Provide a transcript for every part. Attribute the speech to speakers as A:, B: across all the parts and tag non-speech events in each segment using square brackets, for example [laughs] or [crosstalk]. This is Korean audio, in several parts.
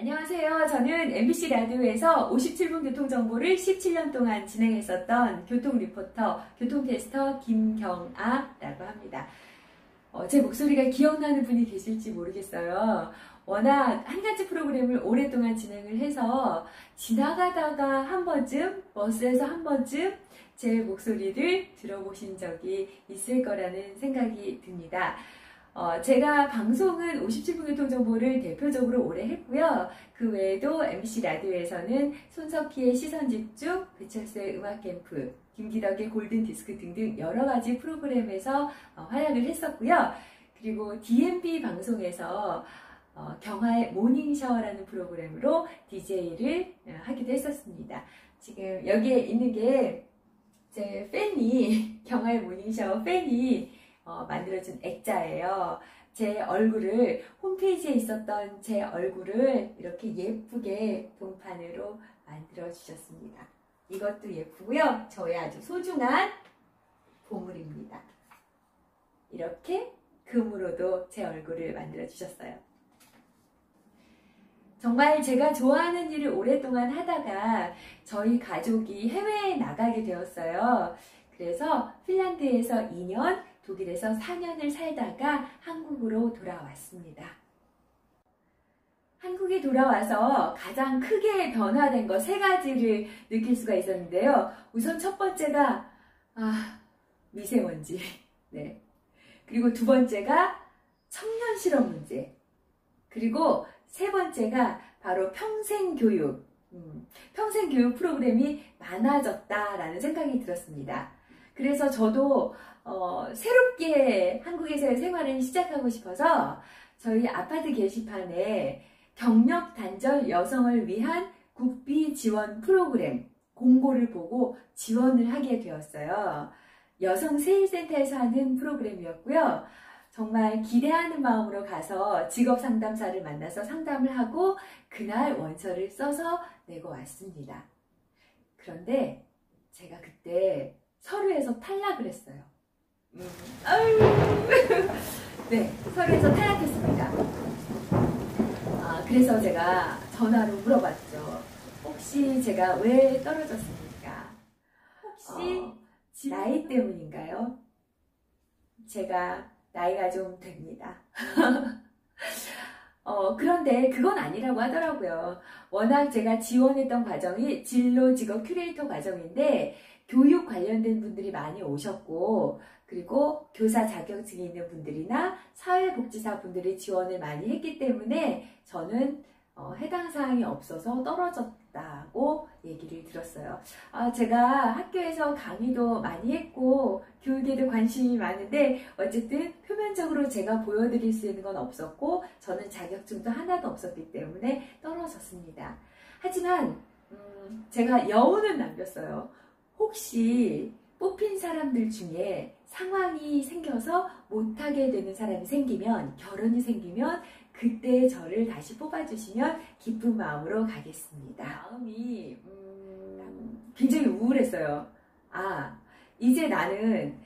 A: 안녕하세요. 저는 MBC 라디오에서 57분 교통정보를 17년 동안 진행했었던 교통 리포터, 교통캐스터 김경아라고 합니다. 어, 제 목소리가 기억나는 분이 계실지 모르겠어요. 워낙 한 가지 프로그램을 오랫동안 진행을 해서 지나가다가 한 번쯤, 버스에서 한 번쯤 제 목소리를 들어보신 적이 있을 거라는 생각이 듭니다. 어, 제가 방송은 57분 교통정보를 대표적으로 오래 했고요. 그 외에도 MC 라디오에서는 손석희의 시선집중, 배철수의 음악캠프, 김기덕의 골든디스크 등등 여러 가지 프로그램에서 어, 활약을 했었고요. 그리고 DMB 방송에서 어, 경화의 모닝샤워라는 프로그램으로 DJ를 어, 하기도 했었습니다. 지금 여기에 있는 게 제 팬이, [laughs] 경화의 모닝샤워 팬이 어, 만들어준 액자예요. 제 얼굴을 홈페이지에 있었던 제 얼굴을 이렇게 예쁘게 동판으로 만들어 주셨습니다. 이것도 예쁘고요. 저의 아주 소중한 보물입니다. 이렇게 금으로도 제 얼굴을 만들어 주셨어요. 정말 제가 좋아하는 일을 오랫동안 하다가 저희 가족이 해외에 나가게 되었어요. 그래서 핀란드에서 2년, 독일에서 4년을 살다가 한국으로 돌아왔습니다. 한국에 돌아와서 가장 크게 변화된 거세 가지를 느낄 수가 있었는데요. 우선 첫 번째가 아, 미세먼지. [laughs] 네. 그리고 두 번째가 청년 실업 문제. 그리고 세 번째가 바로 평생 교육. 음, 평생 교육 프로그램이 많아졌다라는 생각이 들었습니다. 그래서 저도 어, 새롭게 한국에서의 생활을 시작하고 싶어서 저희 아파트 게시판에 경력 단절 여성을 위한 국비 지원 프로그램 공고를 보고 지원을 하게 되었어요. 여성 세일센터에서 하는 프로그램이었고요. 정말 기대하는 마음으로 가서 직업 상담사를 만나서 상담을 하고 그날 원서를 써서 내고 왔습니다. 그런데 제가 그때 서류에서 탈락을 했어요. 음. [laughs] 네, 서류에서 탈락했습니다. 아, 그래서 제가 전화로 물어봤죠. 혹시 제가 왜 떨어졌습니까? 혹시 어, 나이 때문인가요? 제가 나이가 좀 됩니다. [laughs] 어, 그런데 그건 아니라고 하더라고요. 워낙 제가 지원했던 과정이 진로 직업 큐레이터 과정인데 교육 관련된 분들이 많이 오셨고 그리고 교사 자격증이 있는 분들이나 사회복지사 분들이 지원을 많이 했기 때문에 저는 어, 해당 사항이 없어서 떨어졌다고 얘기를 들었어요. 아, 제가 학교에서 강의도 많이 했고 교육에도 관심이 많은데 어쨌든 표면적으로 제가 보여드릴 수 있는 건 없었고 저는 자격증도 하나도 없었기 때문에 떨어졌습니다. 하지만 음, 제가 여운은 남겼어요. 혹시 뽑힌 사람들 중에 상황이 생겨서 못하게 되는 사람이 생기면, 결혼이 생기면, 그때 저를 다시 뽑아주시면 기쁜 마음으로 가겠습니다. 마음이, 음, 굉장히 우울했어요. 아, 이제 나는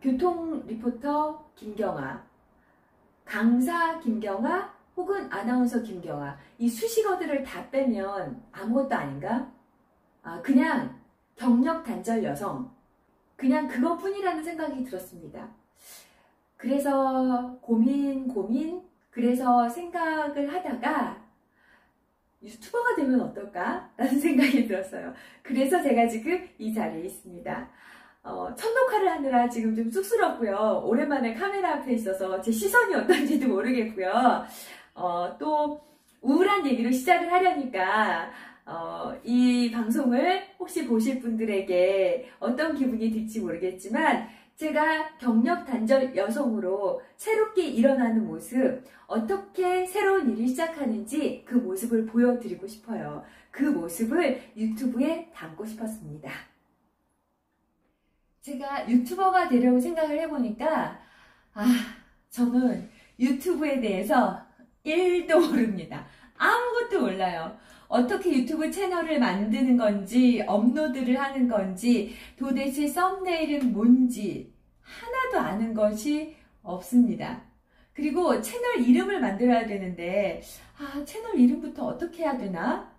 A: 교통 리포터 김경아, 강사 김경아, 혹은 아나운서 김경아, 이 수식어들을 다 빼면 아무것도 아닌가? 아, 그냥 경력 단절 여성, 그냥 그것뿐이라는 생각이 들었습니다. 그래서 고민, 고민, 그래서 생각을 하다가 유튜버가 되면 어떨까? 라는 [laughs] 생각이 들었어요. 그래서 제가 지금 이 자리에 있습니다. 어, 첫 녹화를 하느라 지금 좀 쑥스럽고요. 오랜만에 카메라 앞에 있어서 제 시선이 어떤지도 모르겠고요. 어, 또 우울한 얘기로 시작을 하려니까 어, 이 방송을 혹시 보실 분들에게 어떤 기분이 들지 모르겠지만 제가 경력 단절 여성으로 새롭게 일어나는 모습, 어떻게 새로운 일을 시작하는지 그 모습을 보여드리고 싶어요. 그 모습을 유튜브에 담고 싶었습니다. 제가 유튜버가 되려고 생각을 해보니까, 아, 저는 유튜브에 대해서 1도 모릅니다. 아무것도 몰라요. 어떻게 유튜브 채널을 만드는 건지, 업로드를 하는 건지, 도대체 썸네일은 뭔지 하나도 아는 것이 없습니다. 그리고 채널 이름을 만들어야 되는데, 아, 채널 이름부터 어떻게 해야 되나?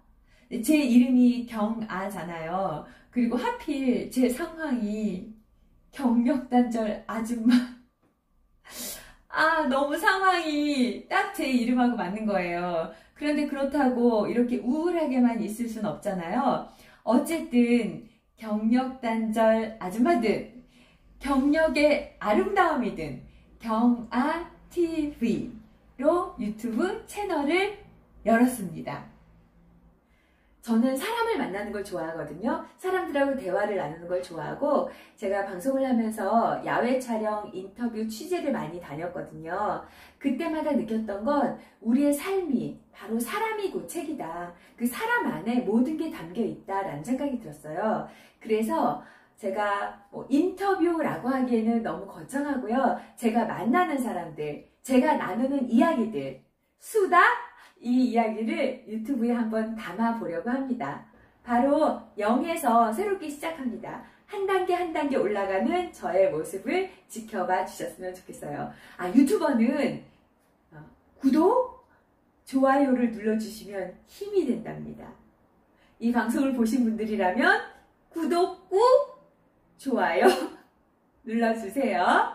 A: 제 이름이 경아잖아요. 그리고 하필 제 상황이 경력단절 아줌마. [laughs] 아, 너무 상황이 딱 제 이름하고 맞는 거예요. 그런데 그렇다고 이렇게 우울하게만 있을 순 없잖아요. 어쨌든 경력단절 아줌마든 경력의 아름다움이든 경아TV로 유튜브 채널을 열었습니다. 저는 사람을 만나는 걸 좋아하거든요. 사람들하고 대화를 나누는 걸 좋아하고 제가 방송을 하면서 야외 촬영, 인터뷰, 취재를 많이 다녔거든요. 그때마다 느꼈던 건 우리의 삶이 바로 사람이 고 책이다. 그 사람 안에 모든 게 담겨 있다라는 생각이 들었어요. 그래서 제가 뭐 인터뷰라고 하기에는 너무 거창하고요. 제가 만나는 사람들, 제가 나누는 이야기들, 수다, 이 이야기를 유튜브에 한번 담아 보려고 합니다. 바로 0에서 새롭게 시작합니다. 한 단계 한 단계 올라가는 저의 모습을 지켜봐 주셨으면 좋겠어요. 아, 유튜버는 어, 구독, 좋아요를 눌러주시면 힘이 된답니다. 이 방송을 보신 분들이라면 구독 꾹, 좋아요 [laughs] 눌러주세요.